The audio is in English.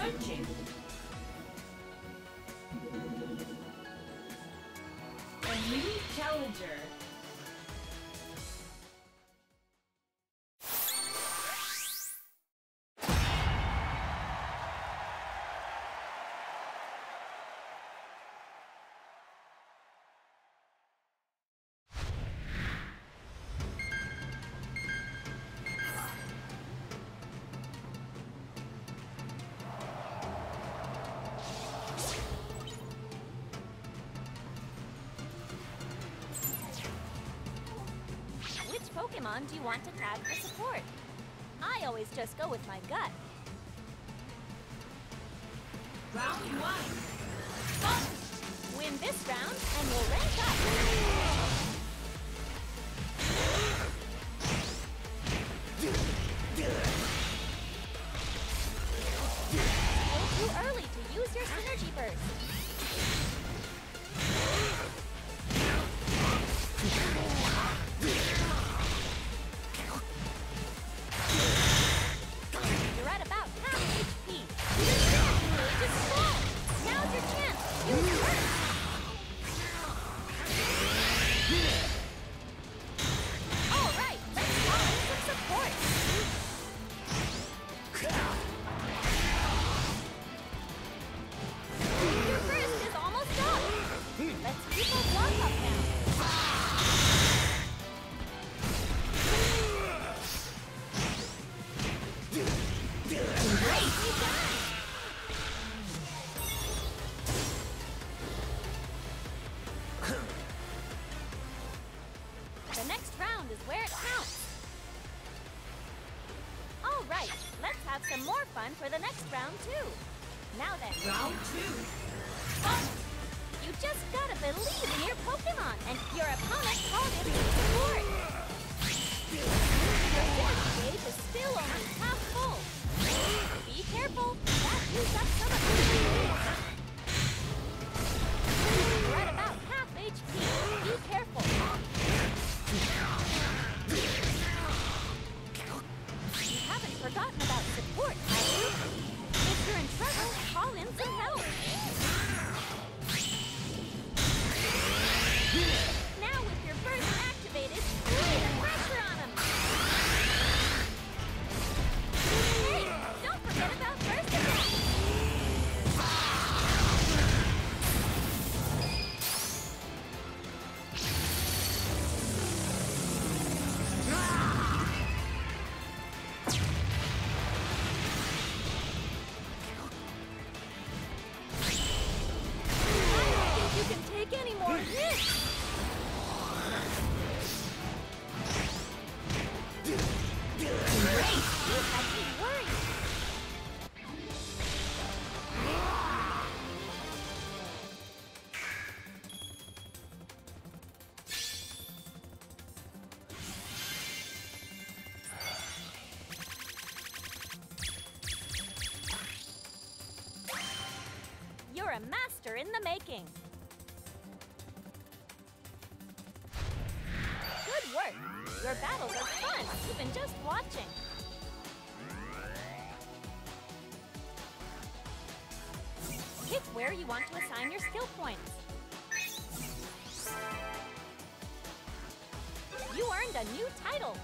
Searching. A new challenger. Pokemon do you want to tag for support? I always just go with my gut. Round one. Win this round, and we'll rank up. Too early to use your synergy burst. Next round is where it counts. All right, let's have some more fun for the next round too. Now then, Round two. Oh, you just gotta believe in your Pokemon, and your opponent called in to support. Your synergy gauge is still only half full. Be careful, that used up some You're in the making. Good work. Your battles are fun, even just watching. Pick where you want to assign your skill points. You earned a new title,